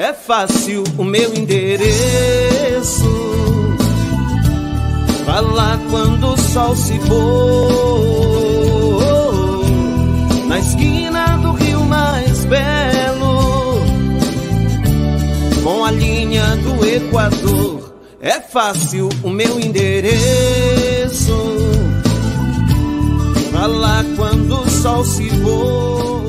É fácil o meu endereço. Vá lá quando o sol se pôr. Na esquina do rio mais belo. Com a linha do Equador. É fácil o meu endereço. Vá lá quando o sol se pôr.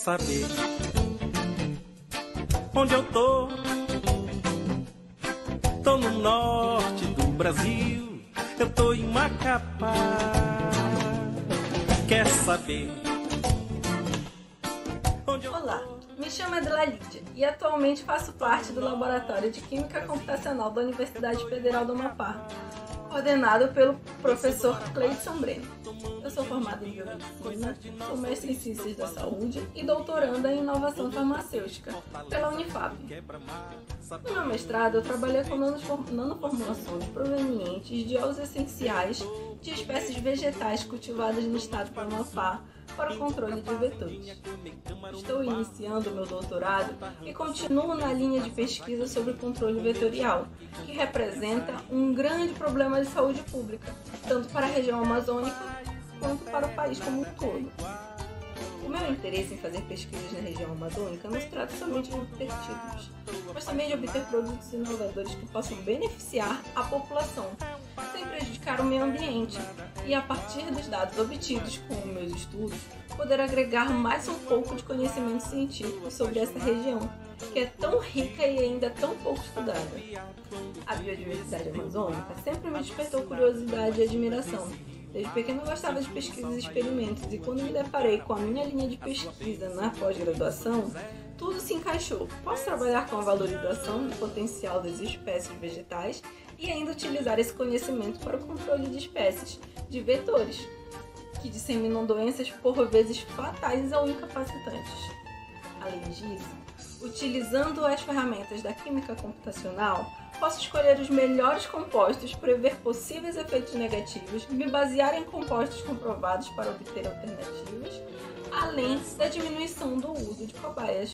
Saber onde eu tô? Tô no norte do Brasil, eu tô em Macapá. Quer saber? Olá, me chamo Adela Lídia e atualmente faço parte do Laboratório de Química Computacional da Universidade Federal do Amapá, coordenado pelo professor Cleidson Breno. Eu sou formada em Biomedicina, sou mestre em Ciências da Saúde e doutoranda em Inovação Farmacêutica pela Unifab. No meu mestrado, eu trabalhei com nanoformulações provenientes de óleos essenciais de espécies vegetais cultivadas no estado do Amapá para o controle de vetores. Estou iniciando meu doutorado e continuo na linha de pesquisa sobre controle vetorial, que representa um grande problema de saúde pública, tanto para a região amazônica quanto para o país como um todo. O meu interesse em fazer pesquisas na região amazônica não se trata somente de obter títulos, mas também de obter produtos inovadores que possam beneficiar a população, sem prejudicar o meio ambiente, e a partir dos dados obtidos com meus estudos, poder agregar mais um pouco de conhecimento científico sobre essa região, que é tão rica e ainda tão pouco estudada. A biodiversidade amazônica sempre me despertou curiosidade e admiração Desde pequeno gostava de pesquisas e experimentos, e quando me deparei com a minha linha de pesquisa na pós-graduação, tudo se encaixou. Posso trabalhar com a valorização do potencial das espécies vegetais e ainda utilizar esse conhecimento para o controle de espécies, de vetores, que disseminam doenças por vezes fatais ou incapacitantes. Além disso, utilizando as ferramentas da química computacional, posso escolher os melhores compostos, prever possíveis efeitos negativos, me basear em compostos comprovados para obter alternativas, além da diminuição do uso de cobaias.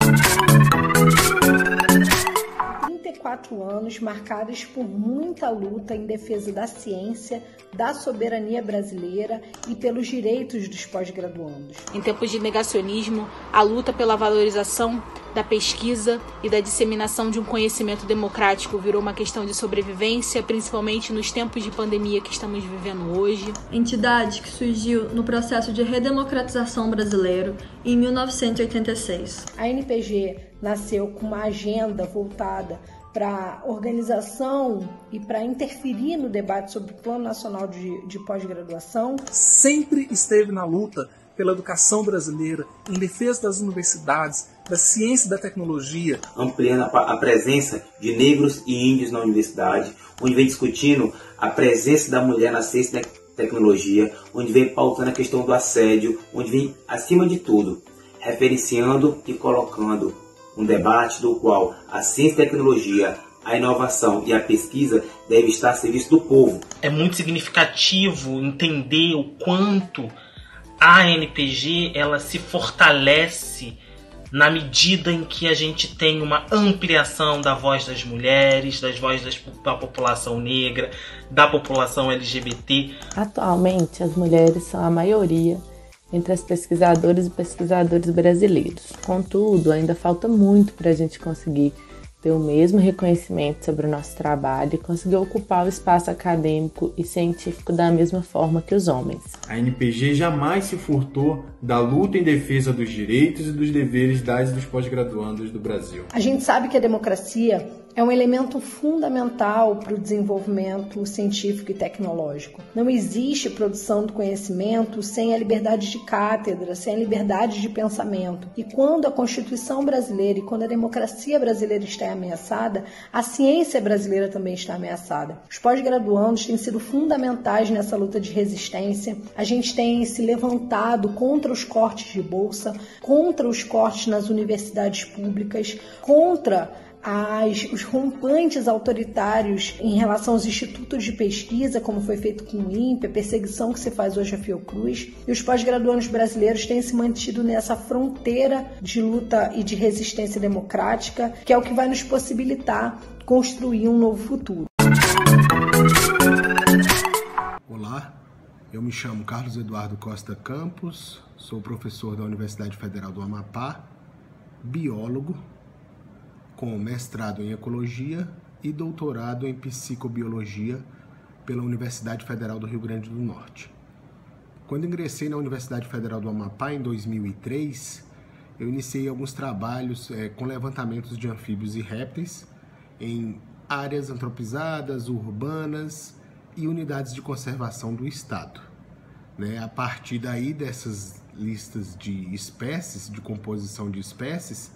34 anos marcados por muita luta em defesa da ciência, da soberania brasileira e pelos direitos dos pós-graduandos. Em tempos de negacionismo, a luta pela valorização da pesquisa e da disseminação de um conhecimento democrático virou uma questão de sobrevivência, principalmente nos tempos de pandemia que estamos vivendo hoje. Entidade que surgiu no processo de redemocratização brasileiro em 1986. A NPG nasceu com uma agenda voltada para organização e para interferir no debate sobre o Plano Nacional de, de Pós-Graduação. Sempre esteve na luta pela educação brasileira, em defesa das universidades, da ciência e da tecnologia. Ampliando a, presença de negros e índios na universidade, onde vem discutindo a presença da mulher na ciência e tecnologia, onde vem pautando a questão do assédio, onde vem, acima de tudo, referenciando e colocando um debate do qual a ciência e tecnologia, a inovação e a pesquisa devem estar a serviço do povo. É muito significativo entender o quanto a NPG ela se fortalece na medida em que a gente tem uma ampliação da voz das mulheres, das vozes da população negra, da população LGBT. Atualmente, as mulheres são a maioria entre as pesquisadoras e pesquisadores brasileiros. Contudo, ainda falta muito para a gente conseguir ter o mesmo reconhecimento sobre o nosso trabalho e conseguir ocupar o espaço acadêmico e científico da mesma forma que os homens. A NPG jamais se furtou da luta em defesa dos direitos e dos deveres das e dos pós-graduandos do Brasil. A gente sabe que a democracia é um elemento fundamental para o desenvolvimento científico e tecnológico. Não existe produção do conhecimento sem a liberdade de cátedra, sem a liberdade de pensamento. E quando a Constituição brasileira e quando a democracia brasileira está ameaçada, a ciência brasileira também está ameaçada. Os pós-graduandos têm sido fundamentais nessa luta de resistência. A gente tem se levantado contra os cortes de bolsa, contra os cortes nas universidades públicas, contra as, os rompantes autoritários em relação aos institutos de pesquisa, como foi feito com o INPE, a perseguição que se faz hoje à Fiocruz, e os pós-graduandos brasileiros têm se mantido nessa fronteira de luta e de resistência democrática, que é o que vai nos possibilitar construir um novo futuro. Olá, eu me chamo Carlos Eduardo Costa Campos, sou professor da Universidade Federal do Amapá, biólogo com mestrado em Ecologia e doutorado em Psicobiologia pela Universidade Federal do Rio Grande do Norte. Quando ingressei na Universidade Federal do Amapá em 2003, eu iniciei alguns trabalhos é, com levantamentos de anfíbios e répteis em áreas antropizadas, urbanas e unidades de conservação do Estado. Né? A partir daí dessas listas de espécies, de composição de espécies,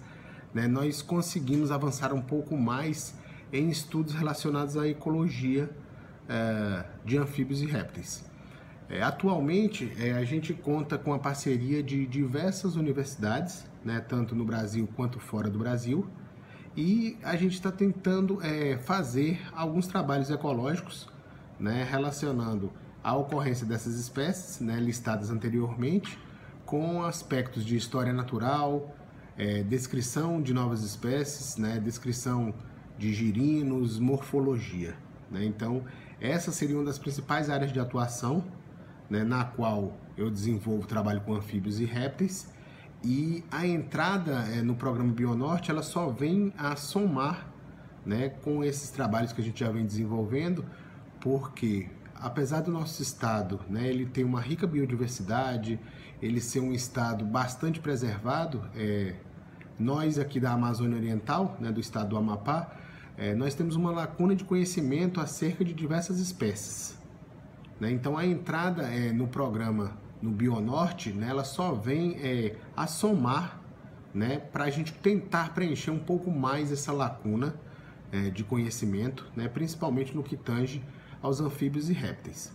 né, nós conseguimos avançar um pouco mais em estudos relacionados à ecologia é, de anfíbios e répteis. É, atualmente, é, a gente conta com a parceria de diversas universidades, né, tanto no Brasil quanto fora do Brasil, e a gente está tentando é, fazer alguns trabalhos ecológicos né, relacionando a ocorrência dessas espécies né, listadas anteriormente com aspectos de história natural, é, descrição de novas espécies, né, descrição de girinos, morfologia. Né? Então, essa seria uma das principais áreas de atuação né, na qual eu desenvolvo trabalho com anfíbios e répteis. E a entrada é, no programa Bionorte ela só vem a somar né, com esses trabalhos que a gente já vem desenvolvendo, porque apesar do nosso estado, né, ele tem uma rica biodiversidade, ele ser um estado bastante preservado, é, nós aqui da Amazônia Oriental, né, do estado do Amapá, é, nós temos uma lacuna de conhecimento acerca de diversas espécies. Né? Então a entrada é, no programa no Bionorte, né, ela só vem é, a somar né, para a gente tentar preencher um pouco mais essa lacuna é, de conhecimento, né, principalmente no que tange aos anfíbios e répteis.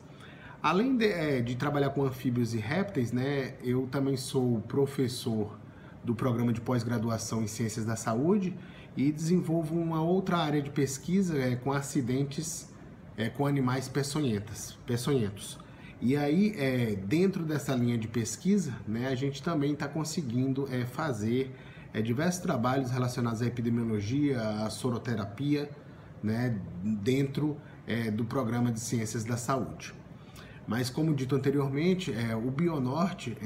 Além de, é, de, trabalhar com anfíbios e répteis, né, eu também sou professor do programa de pós-graduação em Ciências da Saúde e desenvolvo uma outra área de pesquisa é, com acidentes é, com animais peçonhentos. peçonhentos. E aí, é, dentro dessa linha de pesquisa, né, a gente também está conseguindo é, fazer é, diversos trabalhos relacionados à epidemiologia, à soroterapia, né, dentro é, do programa de ciências da saúde. Mas, como dito anteriormente, é, o Bionorte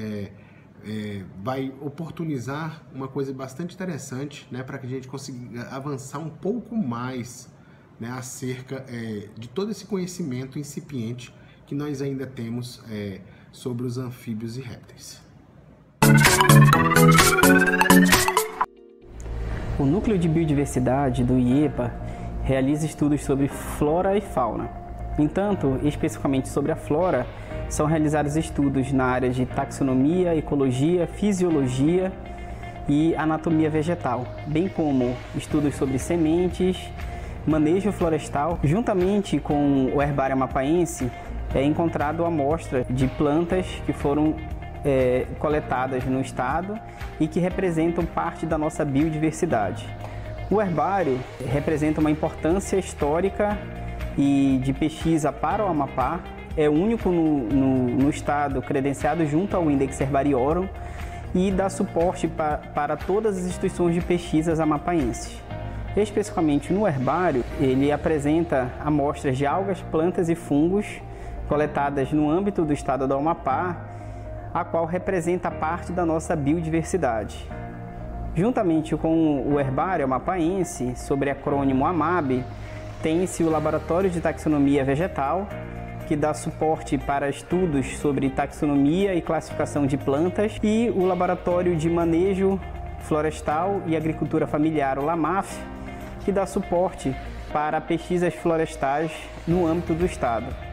é, vai oportunizar uma coisa bastante interessante né, para que a gente consiga avançar um pouco mais né, acerca é, de todo esse conhecimento incipiente que nós ainda temos é, sobre os anfíbios e répteis. O Núcleo de Biodiversidade do IEPA realiza estudos sobre flora e fauna. Entanto, especificamente sobre a flora, são realizados estudos na área de taxonomia, ecologia, fisiologia e anatomia vegetal, bem como estudos sobre sementes, manejo florestal. Juntamente com o herbário amapaense, é encontrado amostra de plantas que foram é, coletadas no estado e que representam parte da nossa biodiversidade. O herbário representa uma importância histórica e de pesquisa para o Amapá, é único no, no, no estado credenciado junto ao Index Herbariorum e dá suporte pa, para todas as instituições de pesquisas amapaenses. Especificamente no herbário, ele apresenta amostras de algas, plantas e fungos coletadas no âmbito do estado do Amapá, a qual representa parte da nossa biodiversidade. Juntamente com o herbário amapaense, sobre acrônimo AMAB, tem-se o Laboratório de Taxonomia Vegetal, que dá suporte para estudos sobre taxonomia e classificação de plantas, e o Laboratório de Manejo Florestal e Agricultura Familiar, o LAMAF, que dá suporte para pesquisas florestais no âmbito do Estado.